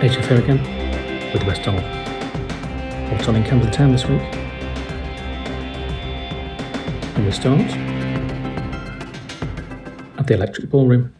HFO again with the best of what's on in Camden Town this week. And we start at the Electric Ballroom.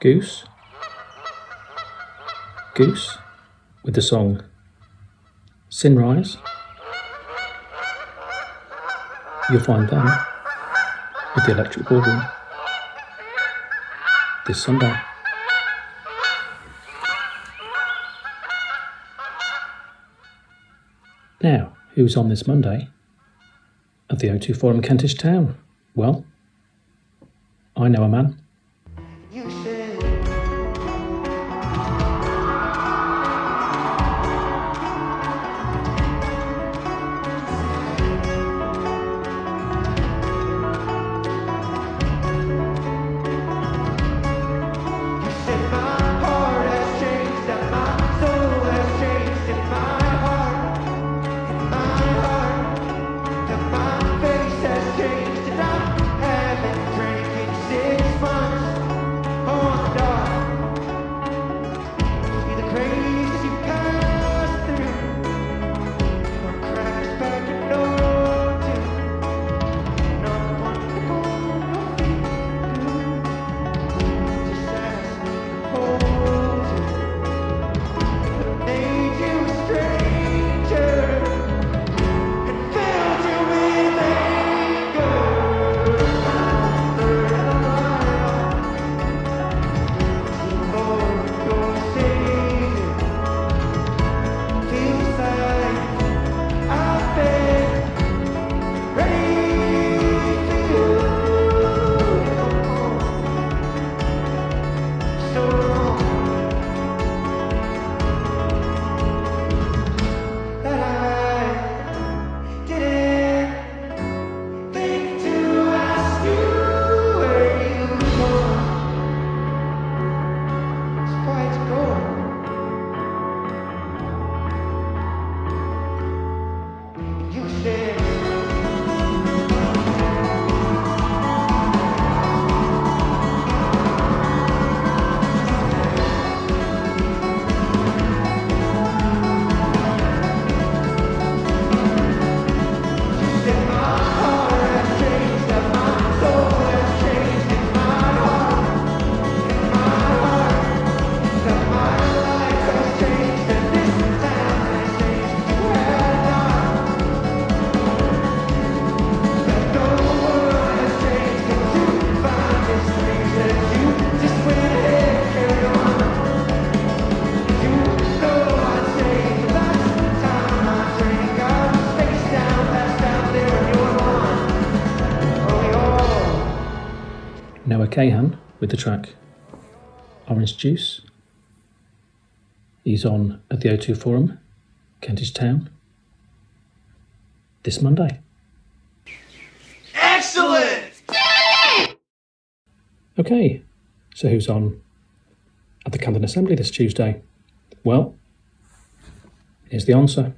Goose, Goose with the song Synrise. You'll find them with the Electric Ballroom this Sunday. Now, who's on this Monday at the O2 Forum, Kentish Town? Well, I know a man. Noah Kahan with the track Orange Juice. He's on at the O2 Forum, Kentish Town, this Monday. Excellent! Okay, so who's on at the Camden Assembly this Tuesday? Well, here's the answer.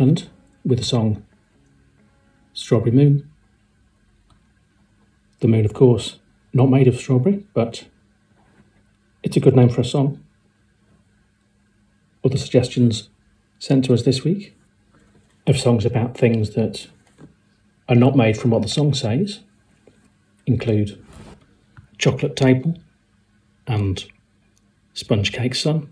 With the song Strawberry Moon. The moon, of course, not made of strawberry, but it's a good name for a song. Other suggestions sent to us this week of songs about things that are not made from what the song says include Chocolate Table and Sponge Cake Sun.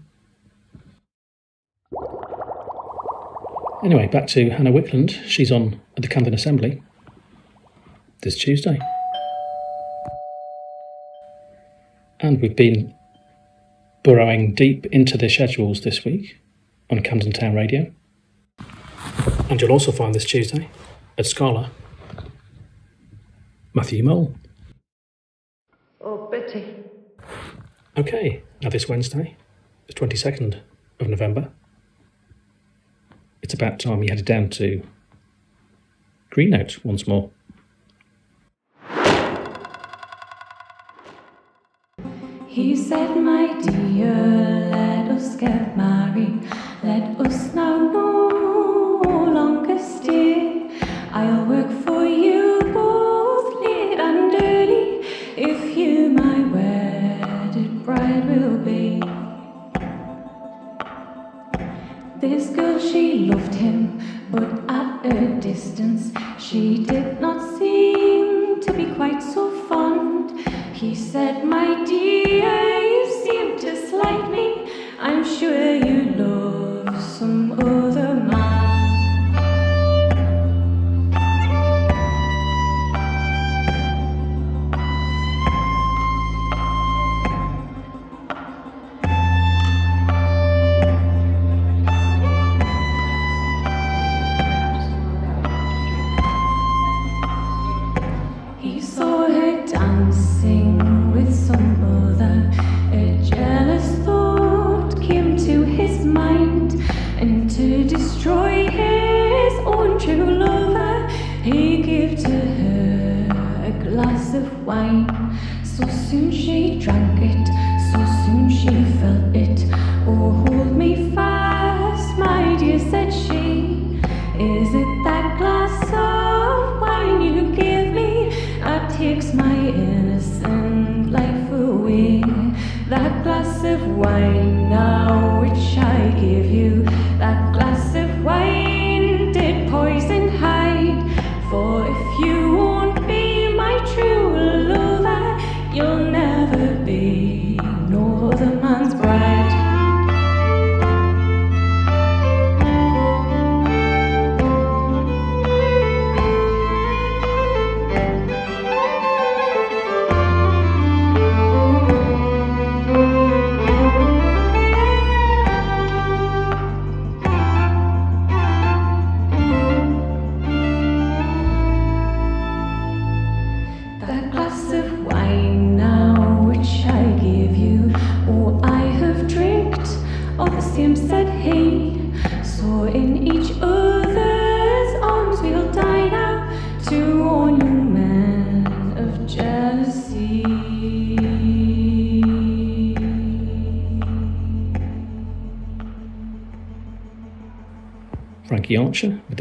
Anyway, back to Hannah Wicklund. She's on at the Camden Assembly this Tuesday. And we've been burrowing deep into the schedules this week on Camden Town Radio. And you'll also find this Tuesday at Scala Matthew Mole. Oh, Betty. Okay, now this Wednesday, the 22nd of November, it's about time you headed down to Green Note once more. He said, My dear, let us get married. Let us now no longer stay. I'll work wine. So soon she drank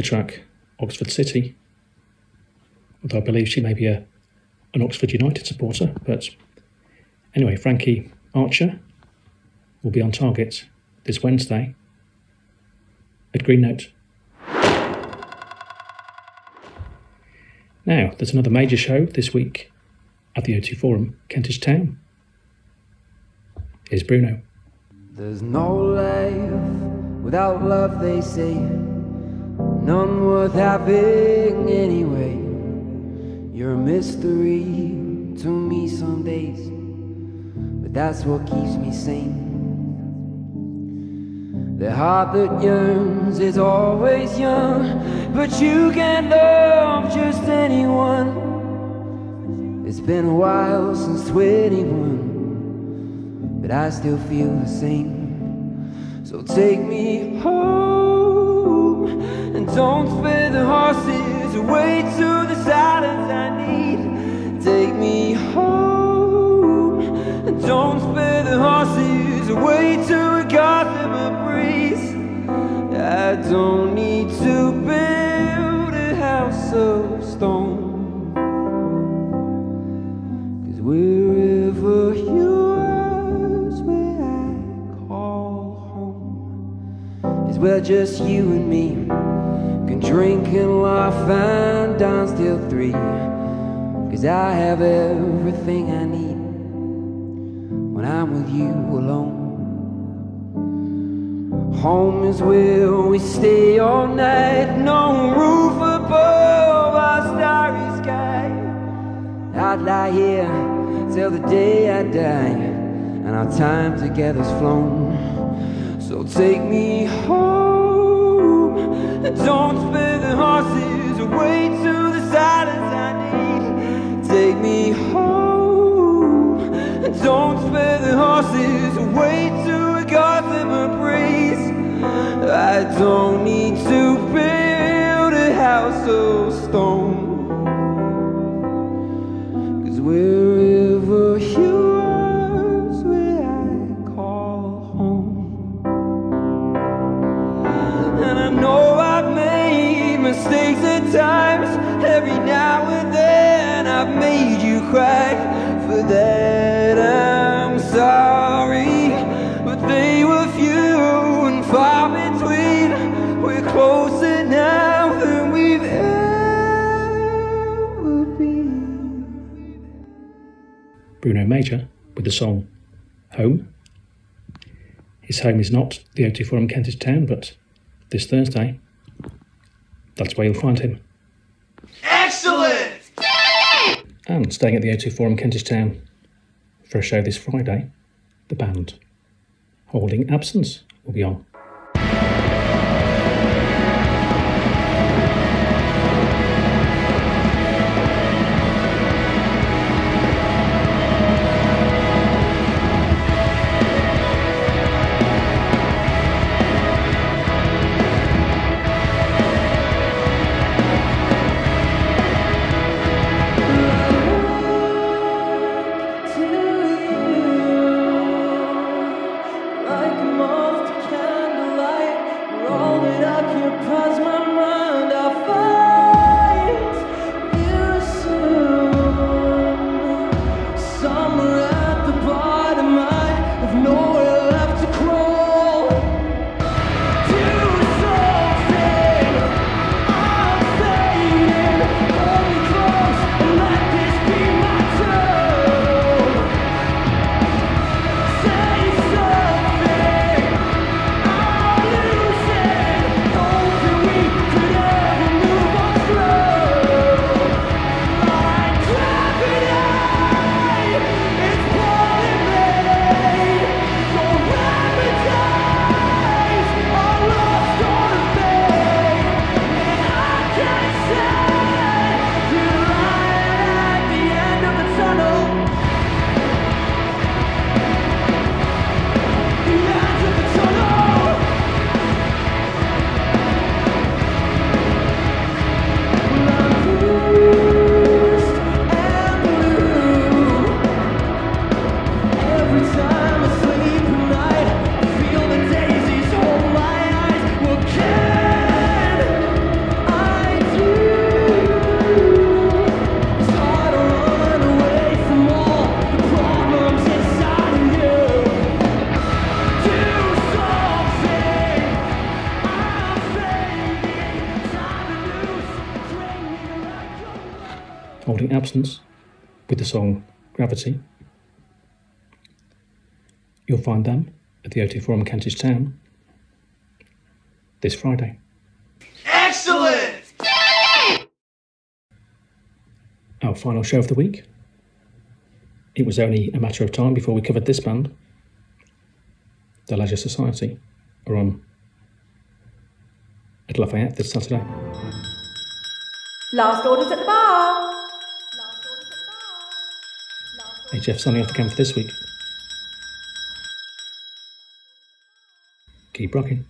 the track Oxford City. Although I believe she may be a, an Oxford United supporter, but anyway, Frankie Archer will be on target this Wednesday at Green Note. Now, there's another major show this week at the O2 Forum, Kentish Town. Here's Bruno. There's no life without love, they say. None worth having anyway. You're a mystery to me some days, but that's what keeps me sane. The heart that yearns is always young, but you can't love just anyone. It's been a while since 21, but I still feel the same. So take me home and don't spare the horses away to the silence I need. Take me home and don't spare the horses away to a gossamer breeze. I don't need to build a house of stone. Cause wherever you where just you and me can drink and laugh and dance till three. Cause I have everything I need when I'm with you alone. Home is where we stay all night, no roof above our starry sky. I'd lie here till the day I die, and our time together's flown. So take me home, don't spare the horses away to the silence I need. Take me home, don't spare the horses away to a gossamer breeze. I don't need with the song Home. His home is not the O2 Forum Kentish Town, but this Thursday, that's where you'll find him. Excellent! And staying at the O2 Forum Kentish Town for a show this Friday, the band Holding Absence will be on. Holding with the song Gravity. You'll find them at the O2 Forum Kentish Town this Friday. Excellent! Our final show of the week. It was only a matter of time before we covered this band. The Leisure Society are on at Lafayette this Saturday. Last orders at the bar. HF signing off again for this week. Keep rocking.